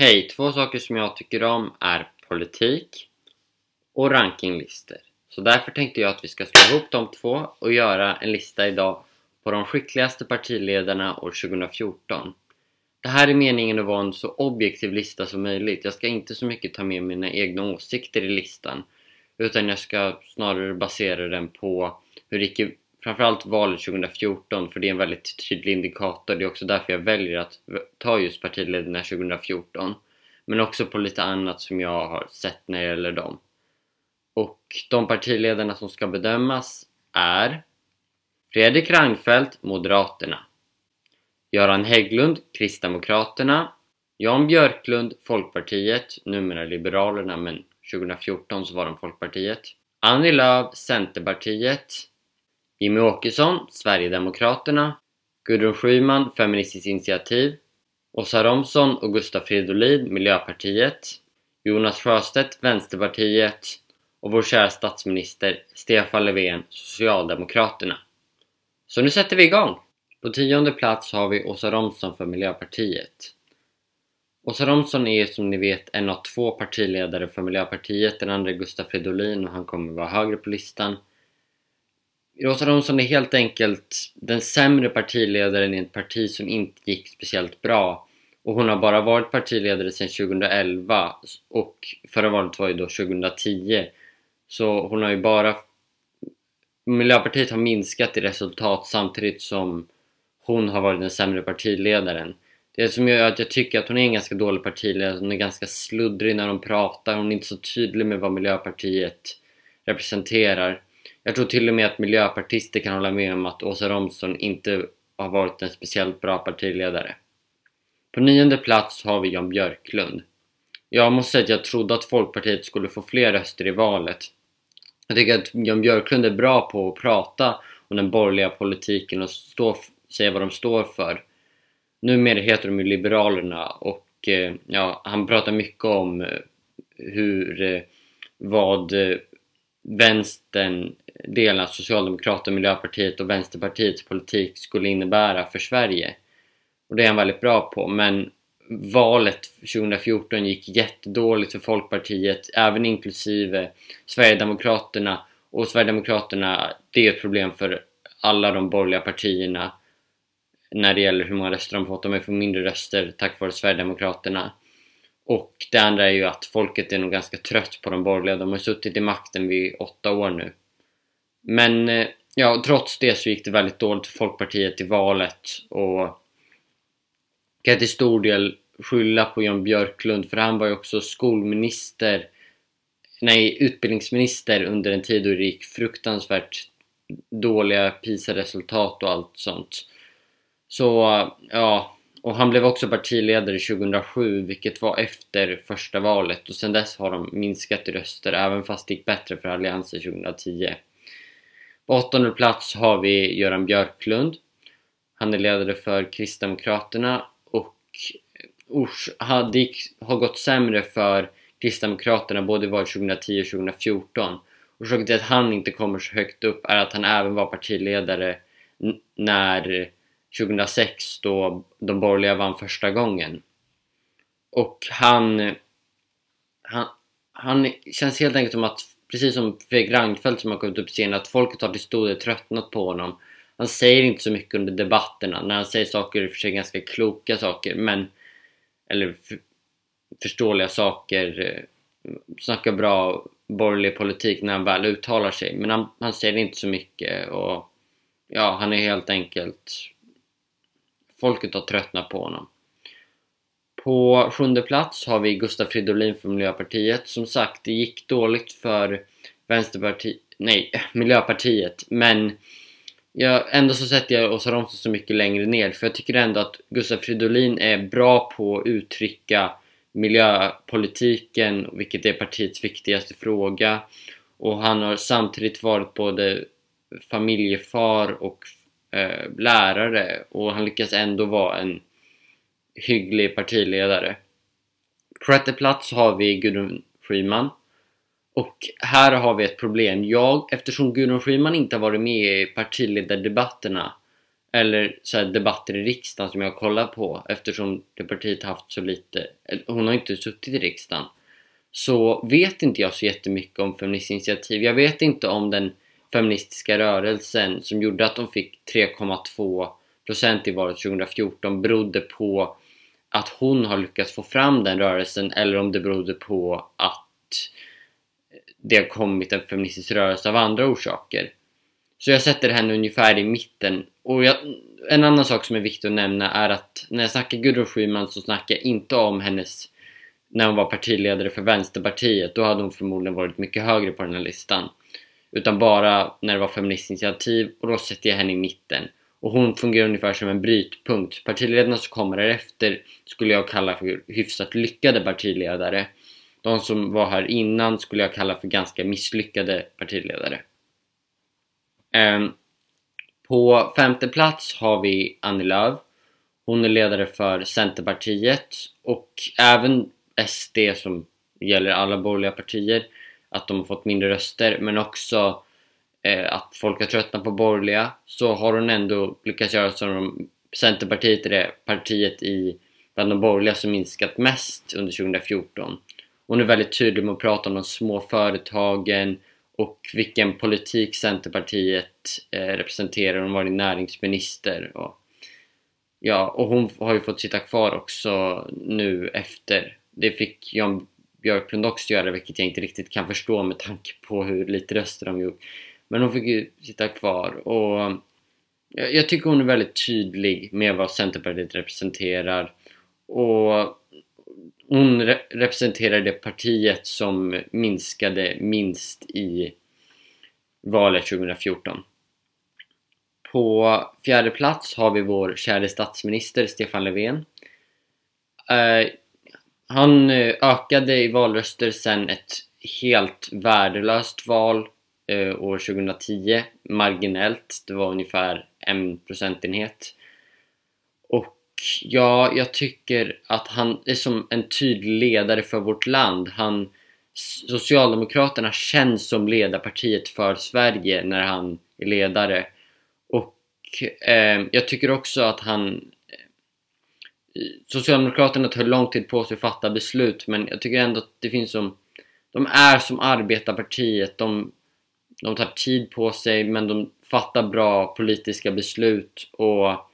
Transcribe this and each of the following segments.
Hej! Två saker som jag tycker om är politik och rankinglistor. Så därför tänkte jag att vi ska slå ihop de två och göra en lista idag på de skickligaste partiledarna år 2014. Det här är meningen att vara en så objektiv lista som möjligt. Jag ska inte så mycket ta med mina egna åsikter i listan utan jag ska snarare basera den på hur det gick framförallt valet 2014 för det är en väldigt tydlig indikator. Det är också därför jag väljer att ta just partiledarna 2014. Men också på lite annat som jag har sett när det gäller dem. Och de partiledarna som ska bedömas är Fredrik Reinfeldt, Moderaterna Göran Hägglund, Kristdemokraterna Jan Björklund, Folkpartiet, numera Liberalerna men 2014 så var de Folkpartiet Annie Lööf, Centerpartiet Jimmy Åkesson, Sverigedemokraterna Gudrun Schyman, Feministiskt initiativ Åsa Romson och Gustav Fridolin, Miljöpartiet Jonas Sjöstedt, Vänsterpartiet och vår kära statsminister Stefan Löfven, Socialdemokraterna. Så nu sätter vi igång! På tionde plats har vi Åsa Romson för Miljöpartiet. Åsa Romson är som ni vet en av två partiledare för Miljöpartiet. Den andra är Gustav Fridolin och han kommer vara högre på listan. Rosa Romson är helt enkelt den sämre partiledaren i ett parti som inte gick speciellt bra. Och hon har bara varit partiledare sedan 2011 och förra valet var ju då 2010. Så hon har ju bara... Miljöpartiet har minskat i resultat samtidigt som hon har varit den sämre partiledaren. Det som gör att jag tycker att hon är en ganska dålig partiledare. Hon är ganska sluddrig när hon pratar. Hon är inte så tydlig med vad Miljöpartiet representerar. Jag tror till och med att miljöpartister kan hålla med om att Åsa Romson inte har varit en speciellt bra partiledare. På nionde plats har vi Jan Björklund. Jag måste säga att jag trodde att Folkpartiet skulle få fler röster i valet. Jag tycker att Jan Björklund är bra på att prata om den borgerliga politiken och stå, säga vad de står för. Numera heter de ju Liberalerna och eh, ja, han pratar mycket om eh, hur, eh, vad vänstern, delen av Socialdemokraterna, Miljöpartiet och Vänsterpartiets politik skulle innebära för Sverige. Och det är han väldigt bra på, men valet 2014 gick jättedåligt för Folkpartiet, även inklusive Sverigedemokraterna. Och Sverigedemokraterna, det är ett problem för alla de borgerliga partierna när det gäller hur många röster de fått. De har fått mindre röster tack vare Sverigedemokraterna. Och det andra är ju att folket är nog ganska trött på de borgerliga. De har suttit i makten vid åtta år nu. Men eh, ja, trots det så gick det väldigt dåligt för Folkpartiet i valet och kan till stor del skylla på Jan Björklund för han var ju också skolminister nej, utbildningsminister under en tid då det gick fruktansvärt dåliga PISA-resultat och allt sånt. Så ja, och han blev också partiledare 2007 vilket var efter första valet och sen dess har de minskat i röster även fast det gick bättre för Alliansen 2010. På åttonde plats har vi Göran Björklund. Han är ledare för Kristdemokraterna och usch, det har gått sämre för Kristdemokraterna både var 2010 och 2014. Orsaken till att han inte kommer så högt upp är att han även var partiledare när 2006 då de borgerliga vann första gången. Och han, han, han känns helt enkelt som att, precis som Fredrik Reinfeldt som har kommit upp senare, att folket har till stor del tröttnat på honom. Han säger inte så mycket under debatterna, när han säger saker, för sig ganska kloka saker, men eller för, förståeliga saker, eh, snackar bra borgerlig politik när han väl uttalar sig, men han, han säger inte så mycket och ja, han är helt enkelt Folket har tröttnat på honom. På sjunde plats har vi Gustaf Fridolin från Miljöpartiet. Som sagt, det gick dåligt för Vänsterpartiet, nej, Miljöpartiet, men jag, ändå så sätter jag Åsa Romson så mycket längre ner för jag tycker ändå att Gustaf Fridolin är bra på att uttrycka miljöpolitiken, vilket är partiets viktigaste fråga. Och han har samtidigt varit både familjefar och eh, lärare och han lyckas ändå vara en hygglig partiledare. På sjätte plats har vi Gudrun Schyman. Och här har vi ett problem. Jag, eftersom Gudrun Schyman inte har varit med i partiledardebatterna eller så debatter i riksdagen som jag kollar på eftersom det partiet haft så lite, hon har inte suttit i riksdagen så vet inte jag så jättemycket om Feministinitiativ. Jag vet inte om den feministiska rörelsen som gjorde att de fick 3,2% i valet 2014 berodde på att hon har lyckats få fram den rörelsen eller om det berodde på att det har kommit en feministisk rörelse av andra orsaker. Så jag sätter henne ungefär i mitten. Och jag, en annan sak som är viktig att nämna är att när jag snackar Gudrun Schyman så snackar jag inte om hennes när hon var partiledare för Vänsterpartiet. Då hade hon förmodligen varit mycket högre på den här listan. Utan bara när det var Feministinitiativ och då sätter jag henne i mitten. Och hon fungerar ungefär som en brytpunkt. Partiledarna som kommer därefter skulle jag kalla för hyfsat lyckade partiledare. De som var här innan skulle jag kalla för ganska misslyckade partiledare. Ehm, på femte plats har vi Annie Lööf. Hon är ledare för Centerpartiet och även SD som gäller alla borgerliga partier att de har fått mindre röster men också Eh, att folk har tröttnat på borgerliga så har hon ändå lyckats göra så som Centerpartiet är det partiet i bland de borgerliga som minskat mest under 2014. Hon är väldigt tydlig med att prata om de små företagen och vilken politik Centerpartiet eh, representerar. Hon har varit näringsminister och ja, och hon har ju fått sitta kvar också nu efter. Det fick Jan Björklund också göra vilket jag inte riktigt kan förstå med tanke på hur lite röster de gjort. Men hon fick ju sitta kvar och eh, jag tycker hon är väldigt tydlig med vad Centerpartiet representerar och hon re representerar det partiet som minskade minst i valet 2014. På fjärde plats har vi vår käre statsminister Stefan Löfven. Uh, han eh, ökade i valröster sen ett helt värdelöst val Eh, år 2010, marginellt. Det var ungefär en procentenhet. Och Ja, jag tycker att han är som en tydlig ledare för vårt land. Han, Socialdemokraterna känns som ledarpartiet för Sverige när han är ledare. Och eh, jag tycker också att han... Eh, Socialdemokraterna tar lång tid på sig att fatta beslut men jag tycker ändå att det finns som... De är som arbetarpartiet. De, de tar tid på sig men de fattar bra politiska beslut och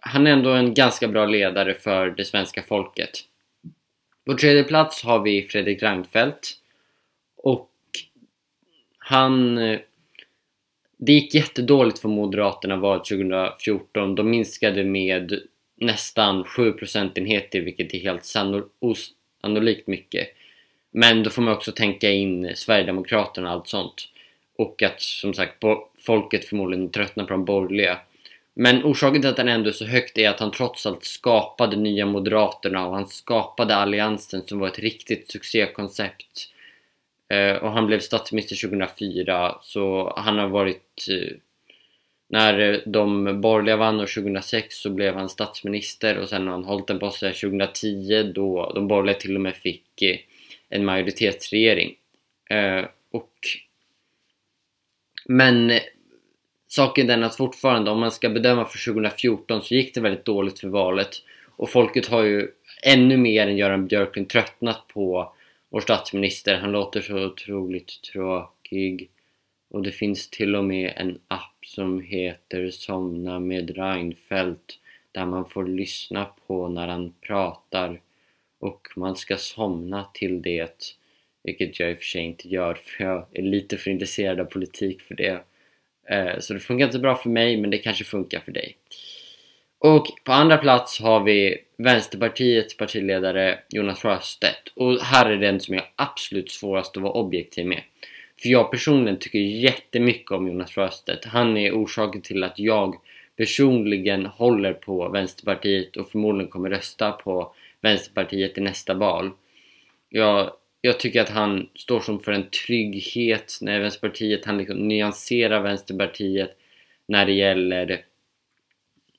han är ändå en ganska bra ledare för det svenska folket. På tredje plats har vi Fredrik Reinfeldt. Och han... Det gick jättedåligt för Moderaterna valet 2014. De minskade med nästan 7 procentenheter vilket är helt sannolikt mycket. Men då får man också tänka in Sverigedemokraterna och allt sånt. Och att som sagt folket förmodligen tröttnar på de borgerliga. Men orsaken till att han ändå är så högt är att han trots allt skapade Nya Moderaterna och han skapade Alliansen som var ett riktigt succékoncept. Eh, och han blev statsminister 2004 så han har varit... Eh, när eh, de borgerliga vann år 2006 så blev han statsminister och sen har han hållit den på sig 2010 då de borgerliga till och med fick en majoritetsregering men saken är den att fortfarande, om man ska bedöma för 2014 så gick det väldigt dåligt för valet. Och folket har ju ännu mer än Göran Björklund tröttnat på vår statsminister. Han låter så otroligt tråkig. Och det finns till och med en app som heter Somna med Reinfeldt där man får lyssna på när han pratar och man ska somna till det vilket jag i och för sig inte gör för jag är lite för intresserad av politik för det eh, så det funkar inte bra för mig, men det kanske funkar för dig. Och på andra plats har vi Vänsterpartiets partiledare Jonas Sjöstedt. Och här är den som jag absolut svårast att vara objektiv med. För jag personligen tycker jättemycket om Jonas Sjöstedt. Han är orsaken till att jag personligen håller på Vänsterpartiet och förmodligen kommer rösta på Vänsterpartiet i nästa val. Jag jag tycker att han står som för en trygghet när Vänsterpartiet, han liksom nyanserar Vänsterpartiet när det gäller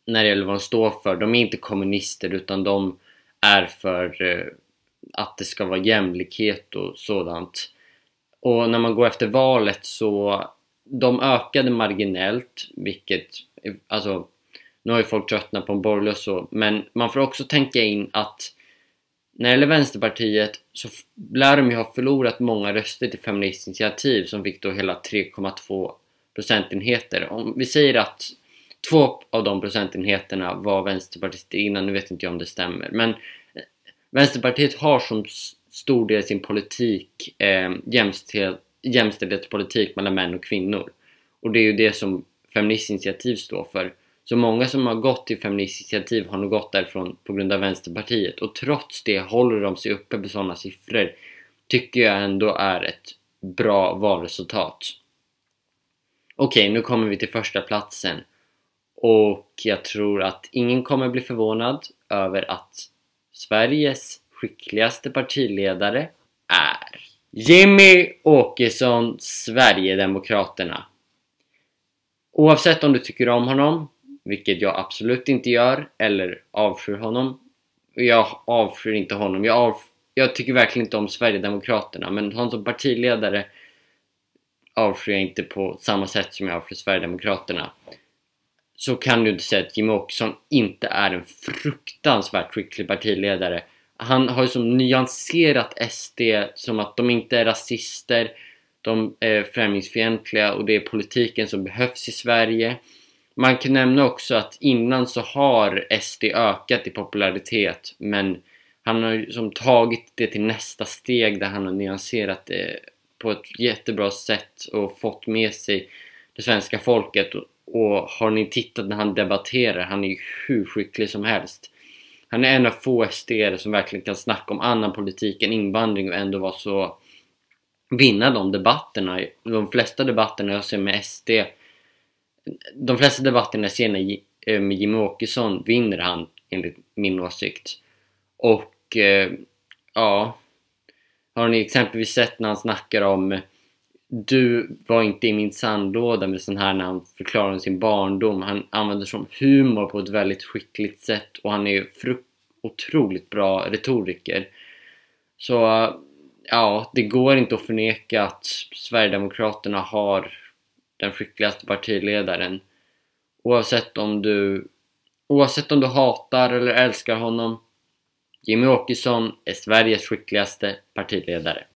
när det gäller vad de står för. De är inte kommunister utan de är för eh, att det ska vara jämlikhet och sådant. Och när man går efter valet så de ökade marginellt, vilket alltså nu har ju folk tröttnat på en borgerlig och så, men man får också tänka in att när det gäller Vänsterpartiet så lär de ju ha förlorat många röster till Feministiskt initiativ som fick då hela 3,2 procentenheter. Om vi säger att två av de procentenheterna var vänsterpartister innan, nu vet inte jag om det stämmer, men eh, Vänsterpartiet har som stor del sin politik eh, jämställdhet, jämställdhetspolitik mellan män och kvinnor. Och det är ju det som Feministiskt initiativ står för. Så många som har gått till Feministiskt initiativ har nog gått därifrån på grund av Vänsterpartiet och trots det håller de sig uppe på sådana siffror tycker jag ändå är ett bra valresultat. Okej, nu kommer vi till första platsen och jag tror att ingen kommer bli förvånad över att Sveriges skickligaste partiledare är Jimmy Åkesson, Sverigedemokraterna. Oavsett om du tycker om honom, vilket jag absolut inte gör, eller avskyr honom. Jag avskyr inte honom. Jag, av, jag tycker verkligen inte om Sverigedemokraterna, men han som partiledare avskyr jag inte på samma sätt som jag avskyr Sverigedemokraterna. Så kan du inte säga att Jimmie Åkesson inte är en fruktansvärt skicklig partiledare. Han har ju som nyanserat SD som att de inte är rasister, de är främlingsfientliga och det är politiken som behövs i Sverige. Man kan nämna också att innan så har SD ökat i popularitet men han har ju som tagit det till nästa steg där han har nyanserat det på ett jättebra sätt och fått med sig det svenska folket och har ni tittat när han debatterar, han är ju hur skicklig som helst. Han är en av få SD som verkligen kan snacka om annan politik än invandring och ändå vara så vinna de debatterna. De flesta debatterna jag ser med SD de flesta debatterna jag ser när, med Jimmie Åkesson vinner han enligt min åsikt. Och eh, ja, har ni exempelvis sett när han snackar om du var inte i min sandlåda med sån här när han förklarar om sin barndom. Han använder som humor på ett väldigt skickligt sätt och han är ju otroligt bra retoriker. Så ja, det går inte att förneka att Sverigedemokraterna har den skickligaste partiledaren. Oavsett om du Oavsett om du hatar eller älskar honom Jimmy Åkesson är Sveriges skickligaste partiledare.